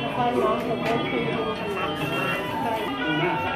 แล้วก็น้องผมก็คือดูนณะมา